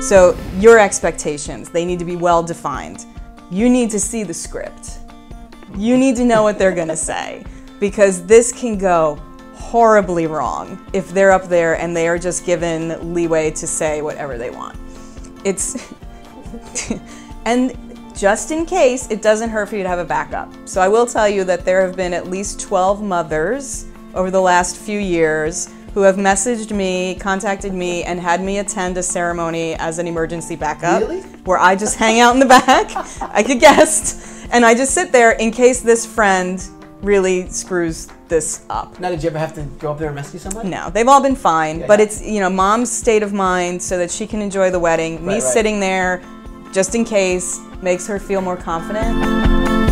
So your expectations, they need to be well defined. You need to see the script. You need to know what they're going to say because this can go horribly wrong if they're up there and they are just given leeway to say whatever they want. It's and just in case, it doesn't hurt for you to have a backup. So I will tell you that there have been at least 12 mothers over the last few years who have messaged me, contacted me, and had me attend a ceremony as an emergency backup. Really? Where I just hang out in the back, I could guest, and I just sit there in case this friend really screws this up. Now, did you ever have to go up there and rescue somebody? No, they've all been fine, Yeah, but yeah. it's, you know, mom's state of mind so that she can enjoy the wedding. Me Right, right. sitting there just in case makes her feel more confident.